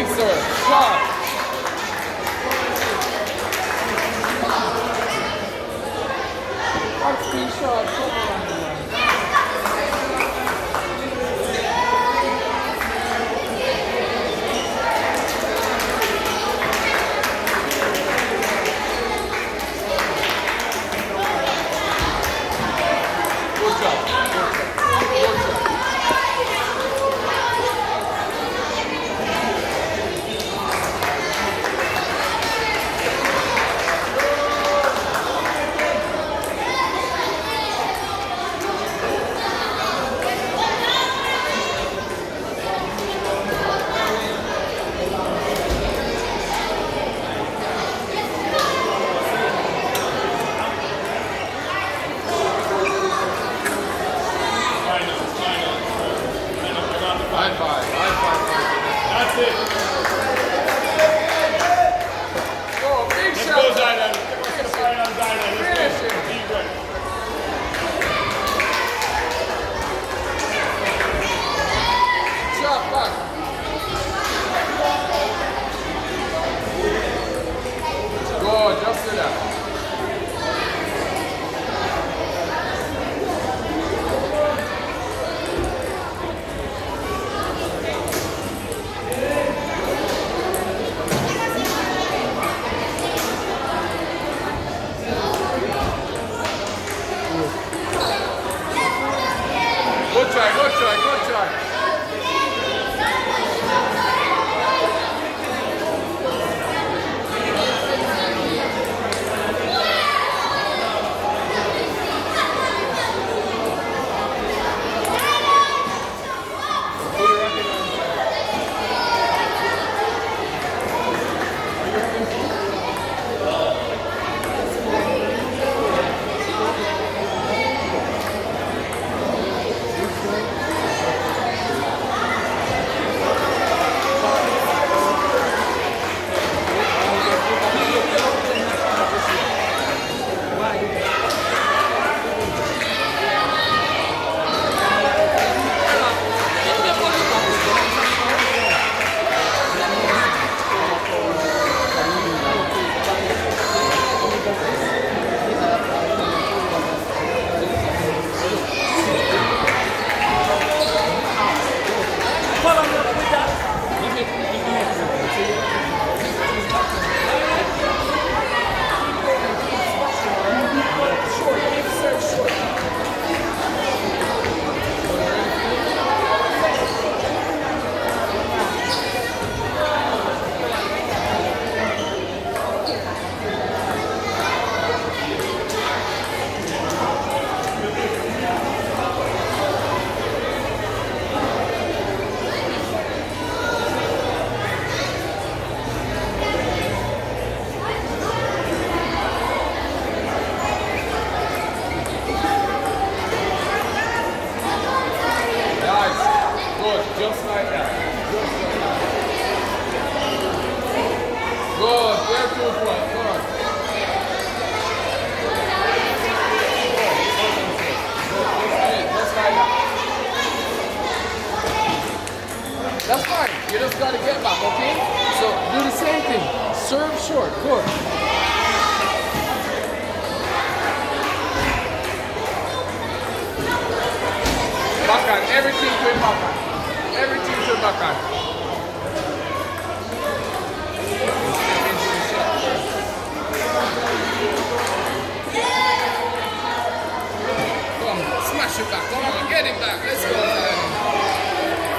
Big serve. Sharp. That's too short. Come on, man. Good job. Good job. Good job. High five. High five. That's it. Oh, big Let's shot. go, Zidane. Get the fire on Zidane. Let's Finish go. him. Deep breath. Shot back. Good, just do that. Good try, good try, get it back. Let's go. man.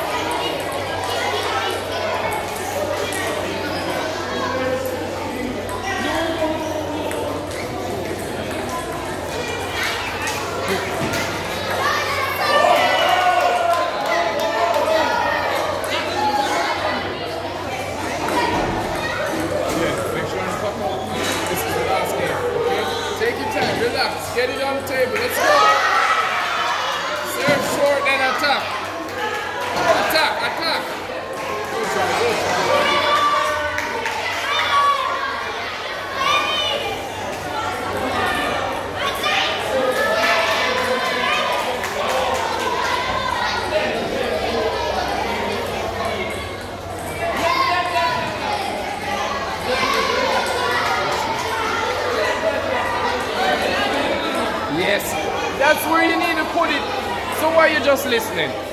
Yeah, make sure you fuck up. This is the last game, okay? Take your time, relax, get it on the table, let's go. Serve short, then attack. Attack, attack. Good try, good try. Yes, that's where you need to put it. So why are you just listening?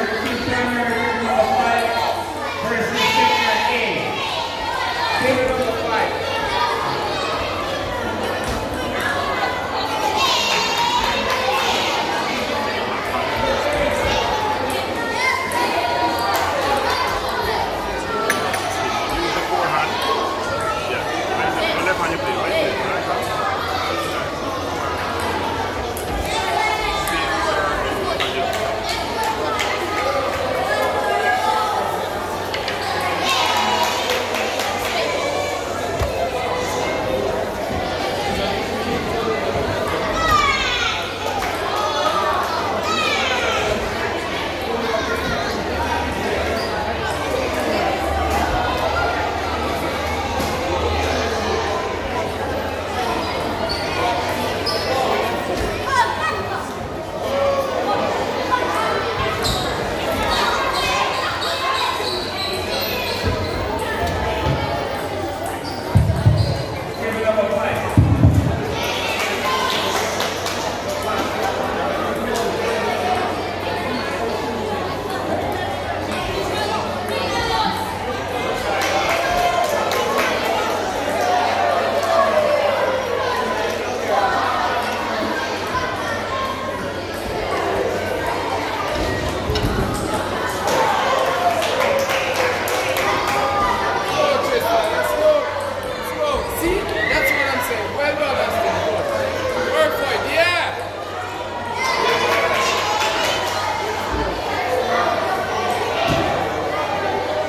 Primary, team primary, team number five, versus section A. Team number five. Use the forehand. Yeah. Right there. On left hand you play. Right there. Right. Team number five. Go, Tristan. Let's go. Let's go. See? That's what I'm saying. Well done, Austin. Good. Work for it. Yeah.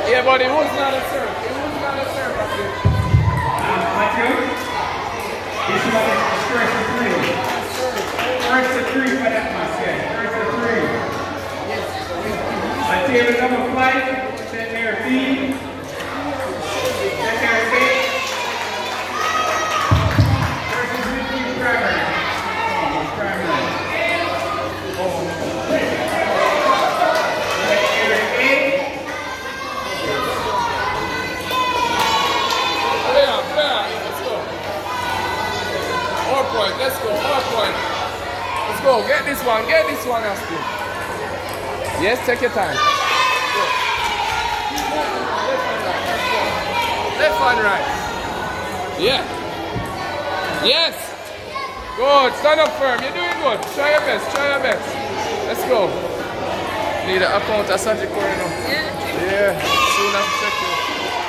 Yeah, but it was not a serve. It was not a serve. Um, Matthew, this is first to three. First to three for that one, yeah. First to three. On table number five, set their feet. Set their feet. Versus Whitfield primary. Oh, primary. Set their feet. Yeah, yeah. Let's go. Four point. Let's go. Four point. Let's go. Get this one. Get this one, Austin. Yes, take your time. Go. Left and right. Yeah. Yes. Good. Stand up firm. You're doing good. Try your best. Try your best. Let's go. Need an account of Sanji Corey now. Yeah. Soon after check you.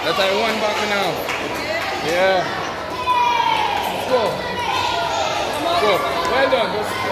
That I won back now. Yeah. Let's go. Go. Well done.